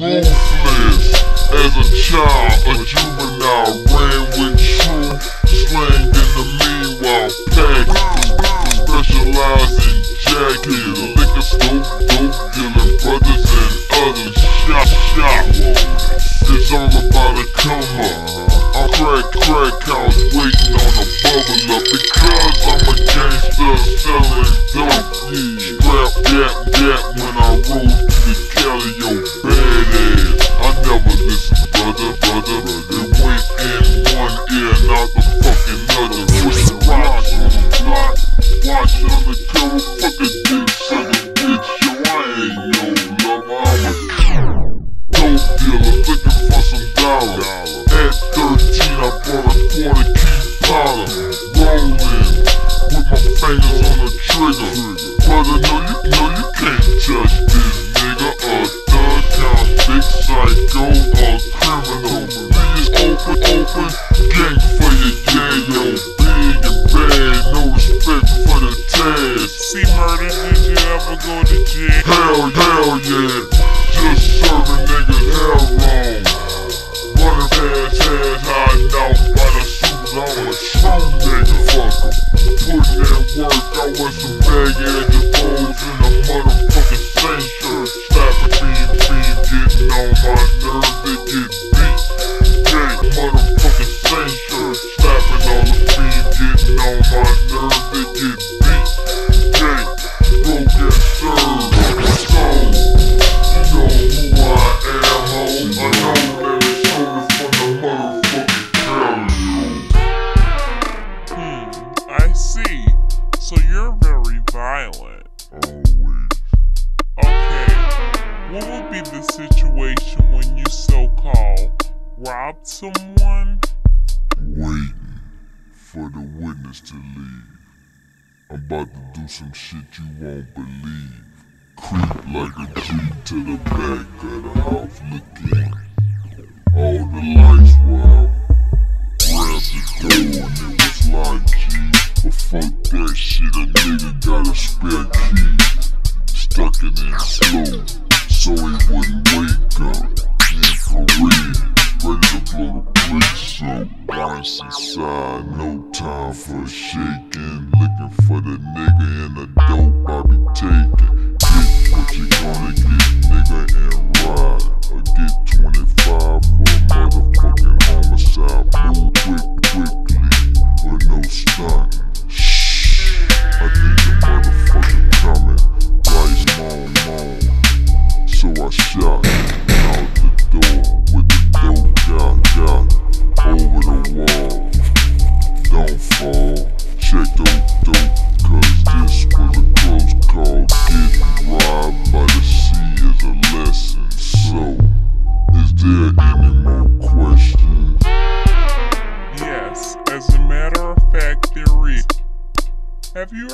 Ruthless. As a child, a juvenile ran with true slang in the meanwhile pack. Specialize in jacket, liquor store, dope dealing brothers and others. Shop, shop. It's all about a come up. I'm crack, crack house waiting on a bubble up because I'm a gangster selling dope. Strap, not the fucking other. Push rocks on the block, watch undercover, fuck a dick, sucker, bitch, yo, I ain't no lover, I'm a dope dealer looking for some dollars. At 13, I bought a quarter key powder. Rolling with my fingers on the trigger. Brother, no, you, no, you my nerves, they get beat. Gang, motherfucking same shirt. Slapping on the getting on my nerves, they get beat. Gang, broke and served. So, you know who I am, ho. I know that it's from the motherfucking Hmm, I see. So you're very violent. Always. Okay, what would be the situation when you so-called robbed someone? Waiting for the witness to leave. I'm about to do some shit you won't believe. Creep like a G to the back of the house looking. All the lights were out. Grabbed the door and it was like G. But fuck that shit, a nigga got a spare key. Stuck it in slow, so he wouldn't wake up. Infrared, ready to blow the brakes up. Lines inside, no time for shaking. Looking for the nigga in the dope I be taking. Get what you gonna get, nigga,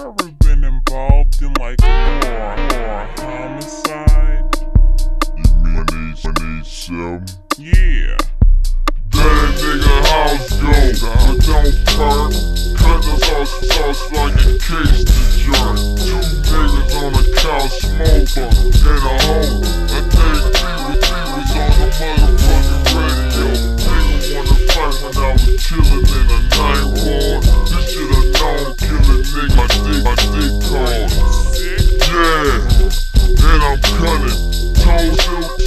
Have ever been involved in like a war or a homicide? You mean I need, I need seven? Yeah. That nigga house go, but don't perk. Cut the sauce, sauce like a case to joint. Two niggas on the couch smoker in a hole. I think three was on the motherfucking cutting. Told silk,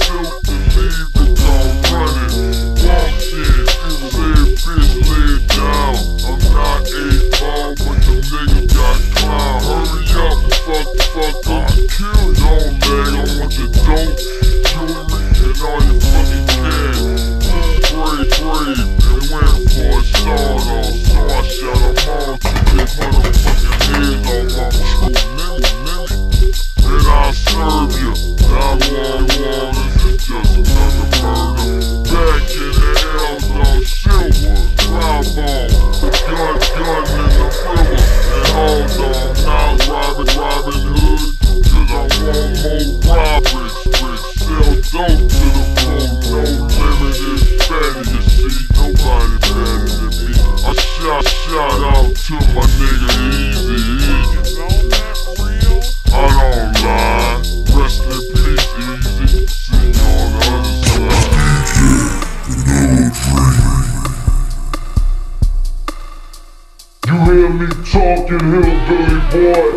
Hear me talking hillbilly boy.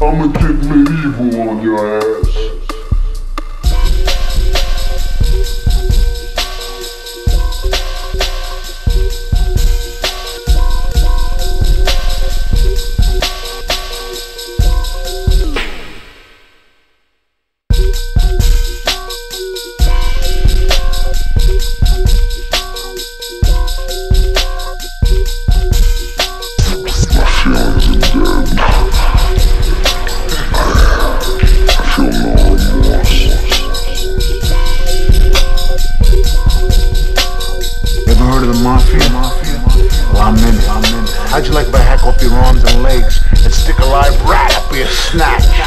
I'ma get medieval on your ass. How'd you like if I hack off your arms and legs and stick a live rat up your snatch?